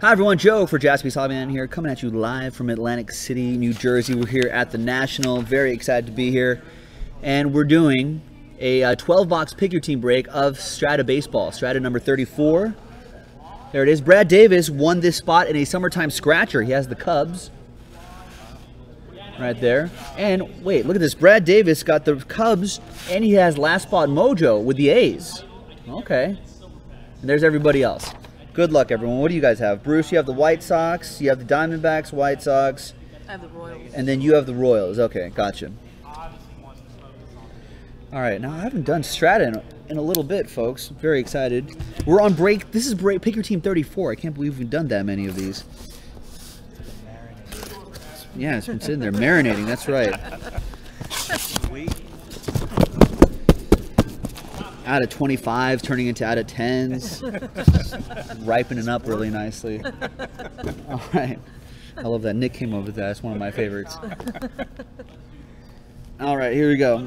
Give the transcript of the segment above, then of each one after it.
Hi everyone, Joe for Jaspy's Hobbyland here, coming at you live from Atlantic City, New Jersey. We're here at the National, very excited to be here, and we're doing a 12-box pick your team break of Strata Baseball, Strata number 34. There it is. Brad Davis won this spot in a summertime scratcher. He has the Cubs right there. And wait, look at this. Brad Davis got the Cubs, and he has last spot mojo with the A's. Okay. And there's everybody else. Good luck, everyone. What do you guys have? Bruce, you have the White Sox, you have the Diamondbacks, White Sox, I have the Royals. and then you have the Royals. Okay, gotcha. All right, now I haven't done Strata in a, in a little bit, folks. Very excited. We're on break. This is break. Pick your team 34. I can't believe we've done that many of these. Yeah, it's been sitting there marinating. That's right. Out of 25, turning into out of 10s. ripening up really nicely. All right. I love that. Nick came up with that. It's one of my favorites. All right, here we go.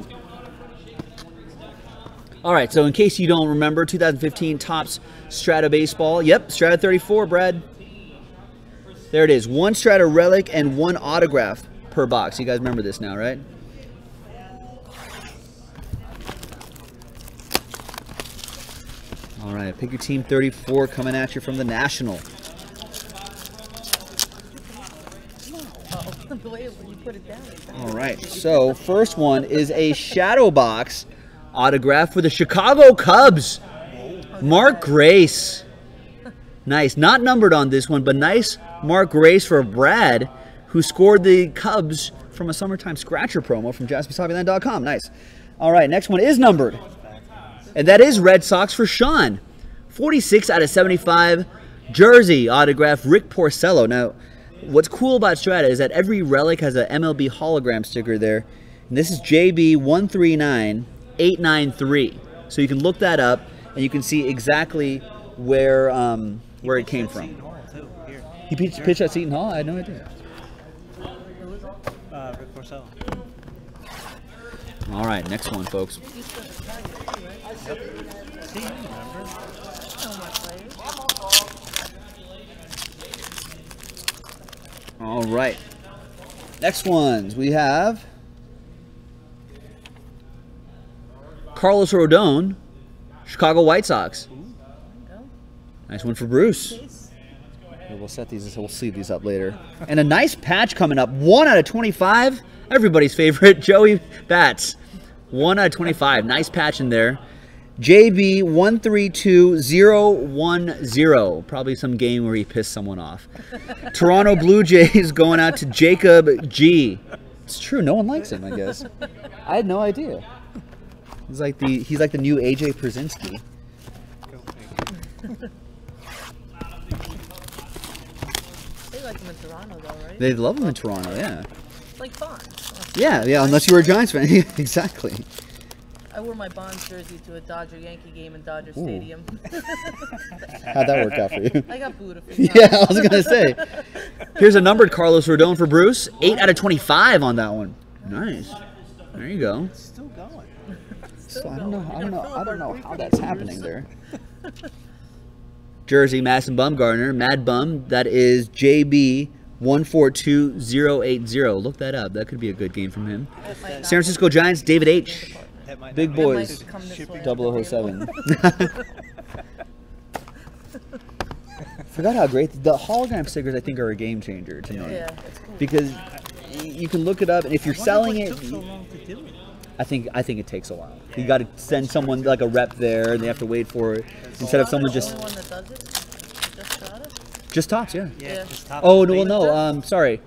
All right, so in case you don't remember, 2015 Topps Strata Baseball. Yep, Strata 34, Brad. There it is. One Strata Relic and one autograph per box. You guys remember this now, right? All right, pick your team 34 coming at you from the National. All right, so first one is a shadow box autograph for the Chicago Cubs. Mark Grace. Nice. Not numbered on this one, but nice Mark Grace for Brad, who scored the Cubs from a summertime scratcher promo from jaspyshobbyland.com. Nice. All right, next one is numbered. And that is Red Sox for Sean. 46 out of 75. Jersey autograph, Rick Porcello. Now, what's cool about Strata is that every relic has a MLB hologram sticker there. And this is JB139893. So you can look that up and you can see exactly where um, where it came from. He pitched, pitched at Seton Hall? I had no idea. Uh, Rick Porcello. All right, next one, folks. All right. Next ones we have Carlos Rodon, Chicago White Sox. Nice one for Bruce. Yeah, We'll set these. We'll sleeve these up later. And a nice patch coming up. One out of twenty-five. Everybody's favorite, Joey Bats. One out of twenty-five. Nice patch in there. JB one three two zero one zero. Probably some game where he pissed someone off. Toronto Blue Jays going out to Jacob G. It's true. No one likes him. I guess. I had no idea. He's like the he's like the new AJ Pierzynski. They like them in Toronto, though, right? They love them in Toronto. Yeah. like Bonds. Yeah. Yeah. Unless you were a Giants fan. exactly. I wore my Bonds jersey to a Dodger Yankee game in Dodger Stadium. How'd that work out for you? I got booed a few Yeah. I was gonna say. Here's a numbered Carlos Rodon for Bruce. Eight out of twenty-five on that one. Nice. There you go. Still going. So I don't know. I don't know. I don't know how that's happening there. Jersey, Madison Bumgarner, Mad Bum. That is JB. 142080. Look that up. That could be a good game from him. San Francisco Giants, David H. Big not be- that might boys. come 007. Forgot how great the hologram stickers I think are a game changer to me. Yeah, it's cool. Because you can look it up and if you're selling it, so long to do it. I think I think it takes a while. You got to send someone like a rep there and they have to wait for it instead of someone the just only one that does it? Just Strata? Just Topps, yeah. Yeah, Yeah. just top Oh no, well, no. Um, sorry.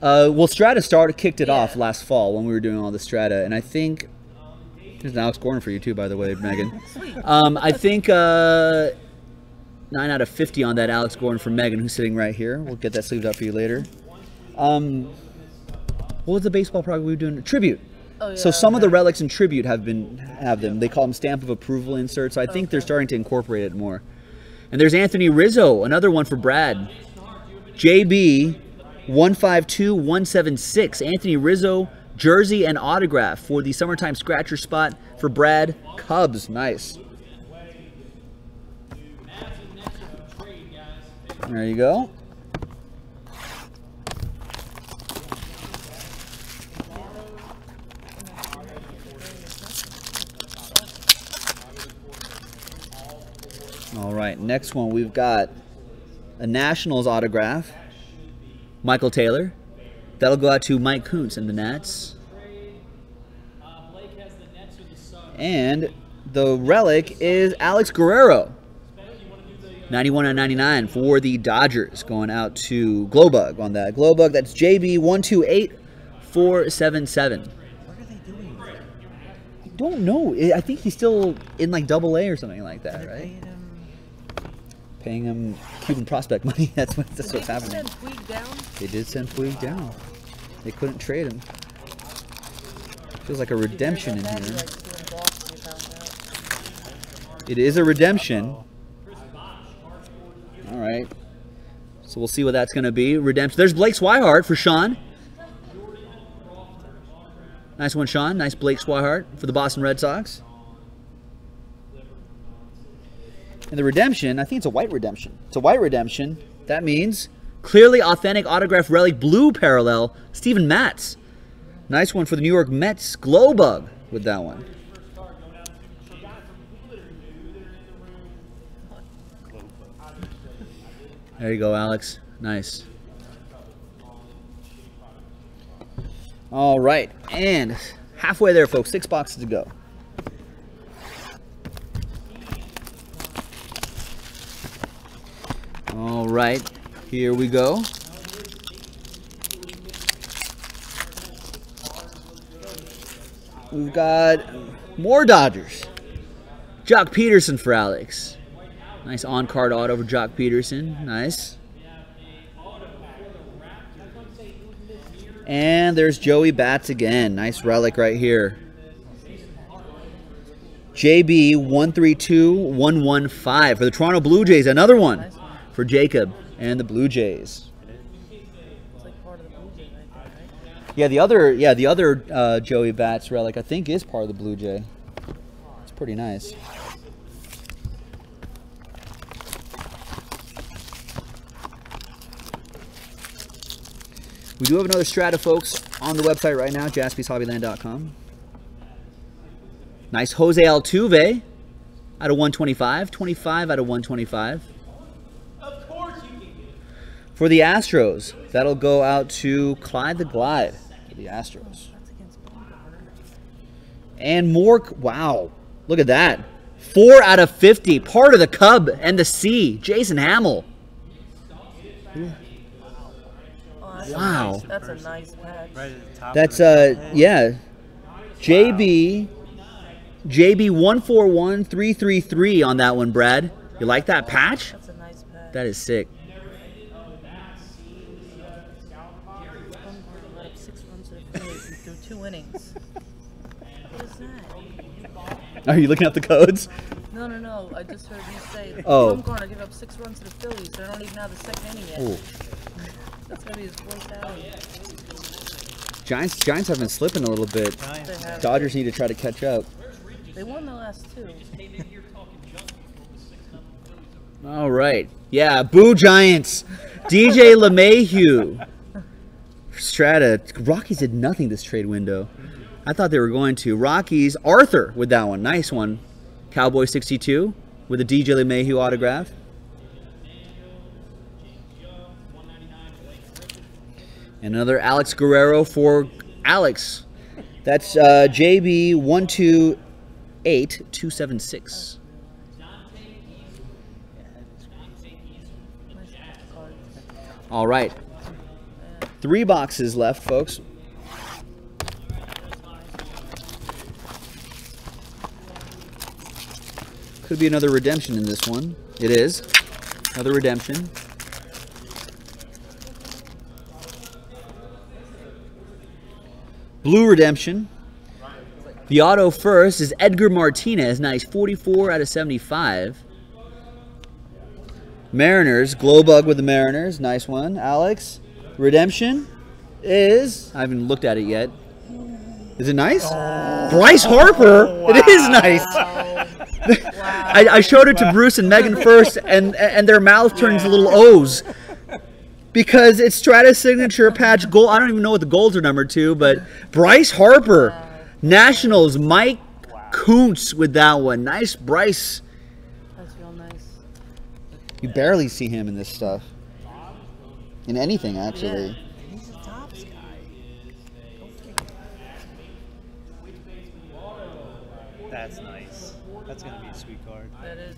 Uh, well, Strata started kicked it off last fall when we were doing all the Strata, and I think there's an Alex Gordon for you too, by the way, Megan. Um, I think uh, nine out of fifty on that Alex Gordon for Megan, who's sitting right here. We'll get that sleeved up for you later. Um, what was the baseball product we were doing? Tribute. Oh, yeah. So some of the relics in tribute have been have them. They call them stamp of approval inserts. So I think they're starting to incorporate it more. And there's Anthony Rizzo, another one for Brad. JB 152176. Anthony Rizzo jersey and autograph for the summertime scratcher spot for Brad Cubs. Nice. There you go. All right, next one we've got a Nationals autograph. Michael Taylor. That'll go out to Mike Kuntz and the Nats. And the relic is Alex Guerrero. 91 and 99 for the Dodgers going out to Glowbug on that. Glowbug, that's JB128477. What are they doing? I don't know. I think he's still in like double A or something like that, right? Paying him Cuban prospect money. That's what that's what's happening. send Puig down? They did send Puig down. They couldn't trade him. Feels like a redemption in here. likes doing golf, we found out. It is a redemption. All right. So we'll see what that's going to be. Redemption. There's Blake Swihart for Sean. Nice one, Sean. Nice Blake Swihart for the Boston Red Sox. And the redemption, I think it's a white redemption. It's a white redemption. That means clearly authentic autograph relic blue parallel, Steven Matz. Nice one for the New York Mets. Glowbug with that one. There you go, Alex. Nice. All right, and halfway there, folks. Six boxes to go. All right, here we go. We've got more Dodgers. Joc Pederson for Alex. Nice on card auto for Joc Pederson. Nice. And there's Joey Bats again. Nice relic right here. JB 132115 for the Toronto Blue Jays. Another one for Jacob and the Blue Jays. Yeah, the other yeah the other uh, Joey Bats relic I think is part of the Blue Jay. It's pretty nice. We do have another strata, folks, on the website right now, jaspyshobbyland.com. Nice Jose Altuve out of 125. 25 out of 125. For the Astros, that'll go out to Clyde the Glide for the Astros. That's against Bumgarner. And more, wow, look at that. Four out of 50, part of the Cub and the C, Jason Hammel. Oh, that's a Wow. nice- That's a nice patch. Right at the top. That's, of uh, head. yeah, JB, JB 141333 on that one, Brad. You like that patch? That's a nice patch. That is sick. Are you looking up the codes? No, no, no. I just heard you say Oh. Bumgarner give up six runs to the Phillies. They're not even of the second inning yet. Ooh. That's gonna be his fourth. Giants, Giants have been slipping a little bit. They. Dodgers need to try to catch up. They won the last two. All right. Yeah, boo Giants. DJ LeMahieu. Strata. Rockies did nothing this trade window. I thought they were going to. Rockies, Arthur with that one. Nice one. Cowboy 62 with a DJ LeMahieu autograph. And another Alex Guerrero for Alex. That's uh, JB128276. All right. Three boxes left, folks. Could be another redemption in this one. It is. Another redemption. Blue redemption. The auto first is Edgar Martinez. Nice. 44 out of 75. Mariners, Glowbug with the Mariners, nice one. Alex, Redemption is I haven't looked at it yet. Is it nice? Oh. Bryce Harper, oh, it is nice. Wow. I, I showed it to Bruce and Megan first, and and their mouth turns a little O's because it's Stratus signature patch gold. I don't even know what the golds are numbered to, but Bryce Harper, Nationals, Mike Kuntz with that one. Nice, Bryce. That's real nice. You barely see him in this stuff. In anything, actually. He's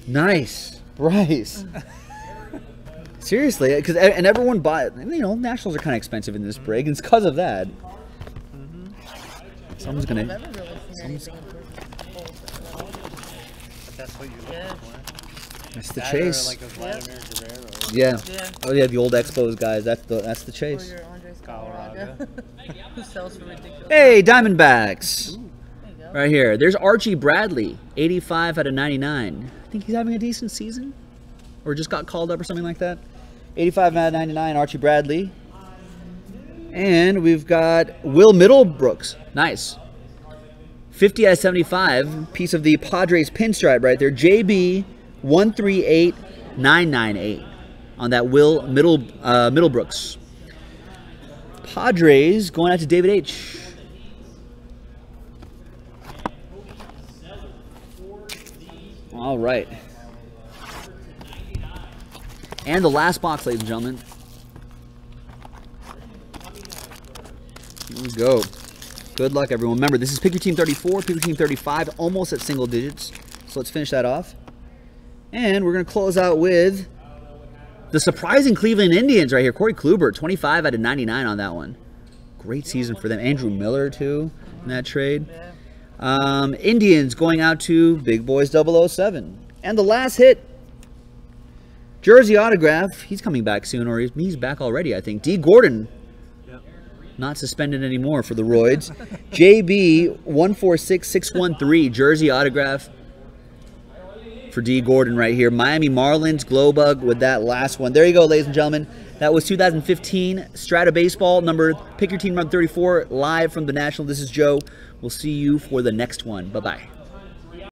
Nice, Bryce. Seriously, because and everyone buy. You know, Nationals are kind of expensive in this break, and it's because of that. Mm-hmm. Someone's I've gonna. never really seen anything in gold. But that's what you're Yeah. That's the That chase. like a yeah. Yeah. Oh yeah, the old Expos guys. That's the that's the chase. your Andres Colorado. Galarraga. Who sells for ridiculous. Hey, Diamondbacks. There you go. Right here. There's Archie Bradley, 85 out of 99. Think he's having a decent season, or just got called up or something like that. 85 out of 99, Archie Bradley. And we've got Will Middlebrooks. Nice. 50 out of 75. Piece of the Padres pinstripe right there. JB 138998 on that Will Middle uh, Middlebrooks. Padres going out to David H. All right. And the last box, ladies and gentlemen. Here we go. Good luck, everyone. Remember, this is Pick Your Team 34, Pick Team 35, almost at single digits. So let's finish that off. And we're going to close out with the surprising Cleveland Indians right here. Corey Kluber, 25 out of 99 on that one. Great season for them. Andrew Miller, too, in that trade. Um, Indians going out to Big Boys 007. And the last hit, jersey autograph. He's coming back soon, or he's, he's back already, I think. Dee Gordon, Yep. not suspended anymore for the Roids. JB 146613, jersey autograph for Dee Gordon right here. Miami Marlins, Glowbug with that last one. There you go, ladies and gentlemen. That was 2015 Strata Baseball number, pick your team run 34, live from the National. This is Joe. We'll see you for the next one. Bye bye.